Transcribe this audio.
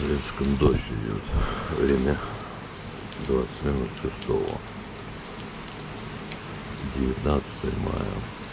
Слишком дождь идет. Время 20 минут шестого. 19 мая.